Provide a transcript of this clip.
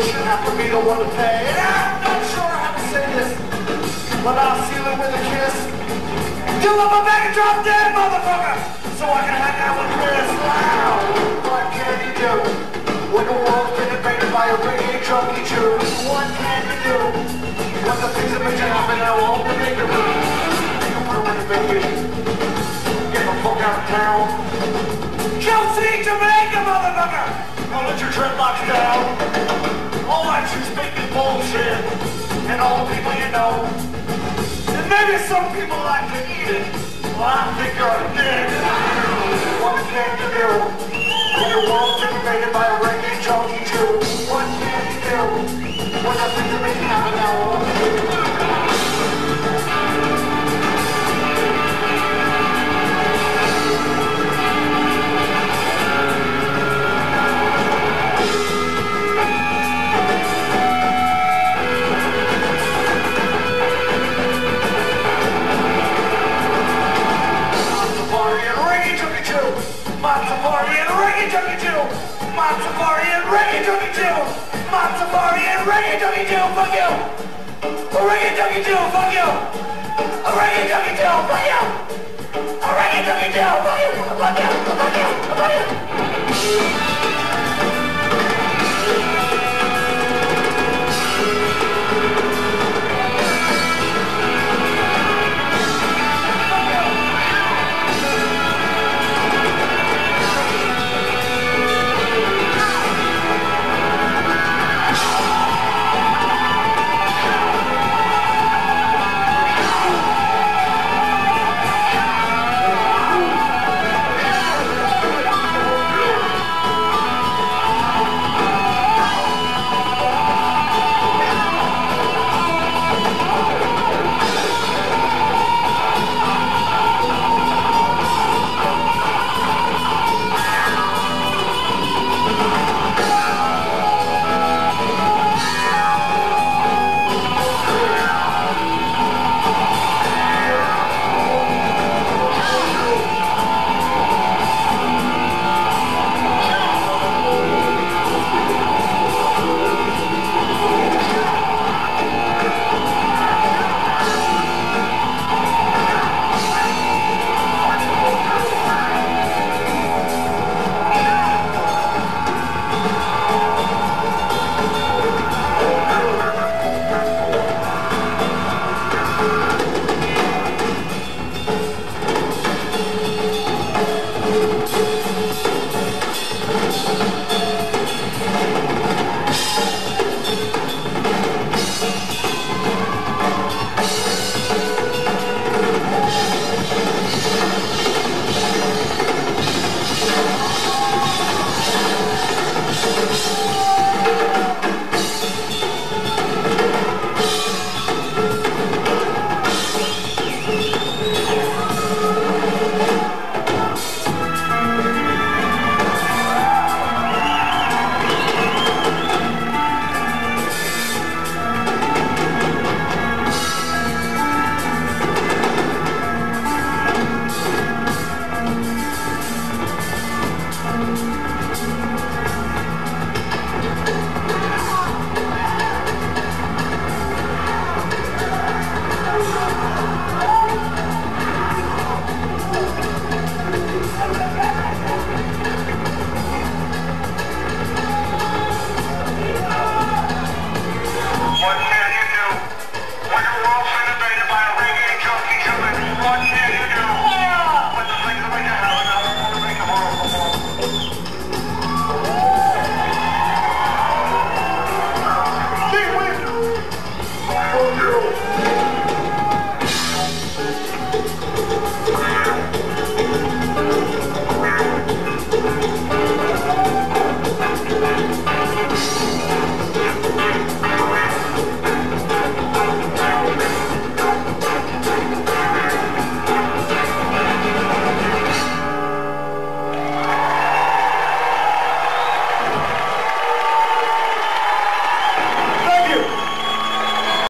you shouldn't have to be the one to pay. And I'm not sure how to say this, but I'll seal it with a kiss. You love my back and drop dead, motherfucker, so I can hang out with this. Wow, what can you do when the world's been invaded by a reggae junkie Jew? What can you do when the things that make you happen now all to make you You wanna win a vacation? Get the fuck out of town. Chelsea, Jamaica, motherfucker! I'll let your dreadlocks down. All that you speak is bullshit. And all the people you know. And maybe some people like to eat it. Well, I think you're dick. What can you do? When the world's invaded by a reggae junkie Jew. What can you do? When things that make happen now Mod Safari and Reggae Junkie Jew. Mod Safari and Reggae Junkie Jew. Mod Safari and Reggae Junkie Jew. Fuck you. A Reggae Junkie Jew. Fuck you. A Reggae Junkie Jew. Fuck you. A Reggae Junkie Jew. Fuck you. Fuck you. Fuck you. Fuck you.